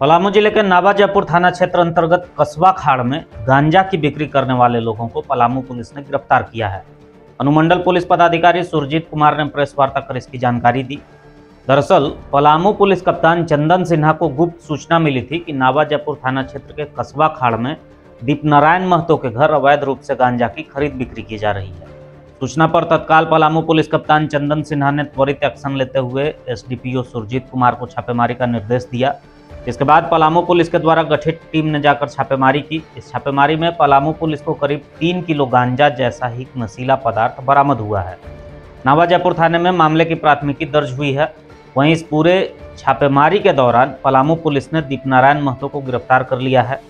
पलामू ज़िले के नाबाजयपुर थाना क्षेत्र अंतर्गत कस्बा खाड़ में गांजा की बिक्री करने वाले लोगों को पलामू पुलिस ने गिरफ़्तार किया है। अनुमंडल पुलिस पदाधिकारी सुरजीत कुमार ने प्रेस वार्ता कर इसकी जानकारी दी। दरअसल, पलामू पुलिस कप्तान चंदन सिन्हा को गुप्त सूचना मिली थी कि नाबाजयपुर थाना क्षेत्र के कस्बा खाड़ में दीप नारायण महतो के घर अवैध रूप से गांजा की खरीद बिक्री की जा रही है। सूचना पर तत्काल पलामू पुलिस कप्तान चंदन सिन्हा ने त्वरित एक्शन लेते हुए एसडीपीओ सुरजीत कुमार को छापेमारी का निर्देश दिया। इसके बाद पलामू पुलिस के द्वारा गठित टीम ने जाकर छापेमारी की। इस छापेमारी में पलामू पुलिस को करीब तीन किलो गांजा जैसा ही नशीला पदार्थ बरामद हुआ है। नावाजयपुर थाने में मामले की प्राथमिकी दर्ज हुई है। वहीं इस पूरे छापेमारी के दौरान पलामू पुलिस ने दीपनारायण महतो को गिरफ़्तार कर लिया है।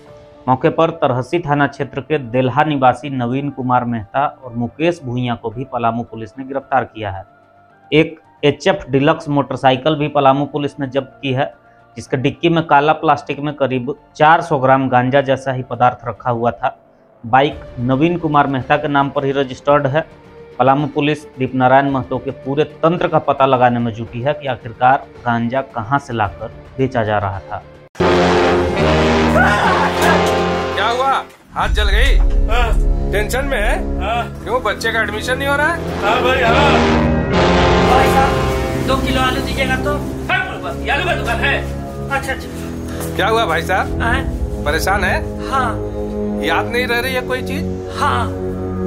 मौके पर तरहसी थाना क्षेत्र के देल्हा निवासी नवीन कुमार मेहता और मुकेश भूइया को भी पलामू पुलिस ने गिरफ़्तार किया है। एक एच एफ़ डिलक्स मोटरसाइकिल भी पलामू पुलिस ने जब्त की है। जिसके डिक्की में काला प्लास्टिक में करीब 400 ग्राम गांजा जैसा ही पदार्थ रखा हुआ था। बाइक नवीन कुमार मेहता के नाम पर ही रजिस्टर्ड है। पलामू पुलिस दीपनारायण महतो के पूरे तंत्र का पता लगाने में जुटी है कि आखिरकार गांजा कहाँ से लाकर बेचा जा रहा था। क्या हुआ? हाथ जल गई? हाँ, टेंशन में है? हाँ, क्यों बच्चे का एडमिशन नहीं हो रहा है? हाँ भाई हाँ। भाई साहब दो किलो आलू दीजिएगा तो? आलू का दुकान है। अच्छा अच्छा। क्या हुआ भाई साहब? परेशान है? हाँ। याद नहीं रह रही है कोई चीज़? हाँ।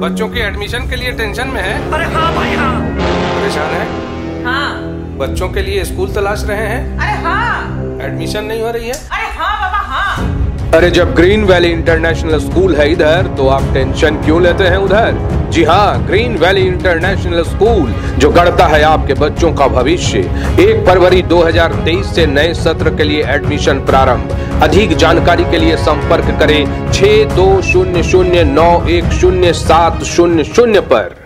बच्चों की एडमिशन के लिए टेंशन में है? अरे हाँ भाई हाँ। परेशान है? हाँ। बच्चों के लिए स्कूल तलाश रहे हैं? अरे हाँ। एडमिशन नहीं हो रही है? अरे हाँ बाबा हाँ। अरे जब ग्रीन वैली इंटरनेशनल स्कूल है इधर तो आप टेंशन क्यों लेते हैं उधर? जी हाँ ग्रीन वैली इंटरनेशनल स्कूल जो गढ़ता है आपके बच्चों का भविष्य। एक फरवरी 2023 से नए सत्र के लिए एडमिशन प्रारंभ। अधिक जानकारी के लिए संपर्क करें छह दो शून्य शून्य नौ एक शून्य सात शून्य शून्य पर।